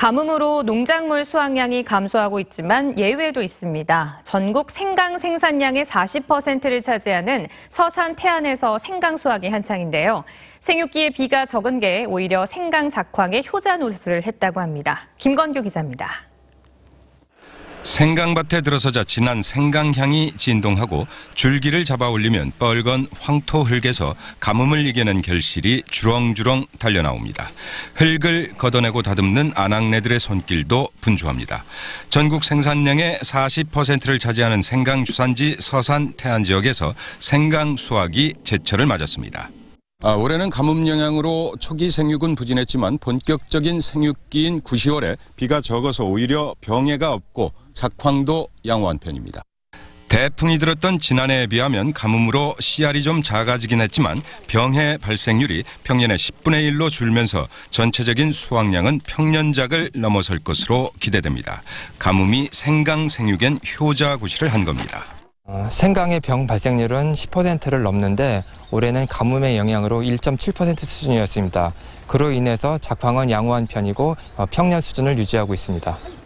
가뭄으로 농작물 수확량이 감소하고 있지만 예외도 있습니다. 전국 생강 생산량의 40%를 차지하는 서산 태안에서 생강 수확이 한창인데요. 생육기에 비가 적은 게 오히려 생강 작황에 효자 노릇을 했다고 합니다. 김건규 기자입니다. 생강밭에 들어서자 진한 생강향이 진동하고 줄기를 잡아 올리면 뻘건 황토 흙에서 가뭄을 이겨낸 결실이 주렁주렁 달려나옵니다. 흙을 걷어내고 다듬는 아낙네들의 손길도 분주합니다. 전국 생산량의 40%를 차지하는 생강 주산지 서산 태안 지역에서 생강 수확이 제철을 맞았습니다. 아, 올해는 가뭄 영향으로 초기 생육은 부진했지만 본격적인 생육기인 9, 10월에 비가 적어서 오히려 병해가 없고 작황도 양호한 편입니다. 대풍이 들었던 지난해에 비하면 가뭄으로 씨알이 좀 작아지긴 했지만 병해 발생률이 평년의 10분의 1로 줄면서 전체적인 수확량은 평년작을 넘어설 것으로 기대됩니다. 가뭄이 생강 생육엔 효자 구실을 한 겁니다. 어, 생강의 병 발생률은 10%를 넘는데 올해는 가뭄의 영향으로 1.7% 수준이었습니다. 그로 인해서 작황은 양호한 편이고 어, 평년 수준을 유지하고 있습니다.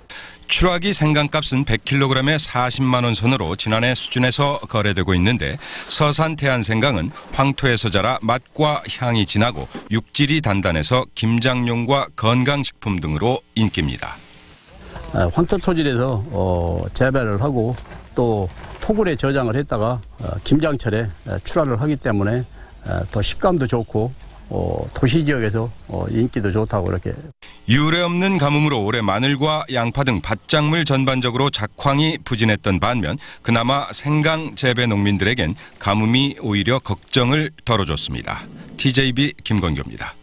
추락이 생강값은 100kg에 40만 원 선으로 지난해 수준에서 거래되고 있는데 서산 태안 생강은 황토에서 자라 맛과 향이 진하고 육질이 단단해서 김장용과 건강식품 등으로 인기입니다. 아, 황토 토질에서 어, 재배를 하고 또 토굴에 저장을 했다가 어, 김장철에 출하를 하기 때문에 더 식감도 좋고 어, 도시 지역에서 어, 인기도 좋다고 이렇게. 유례 없는 가뭄으로 올해 마늘과 양파 등 밭작물 전반적으로 작황이 부진했던 반면 그나마 생강 재배 농민들에겐 가뭄이 오히려 걱정을 덜어줬습니다. TJB 김건규입니다.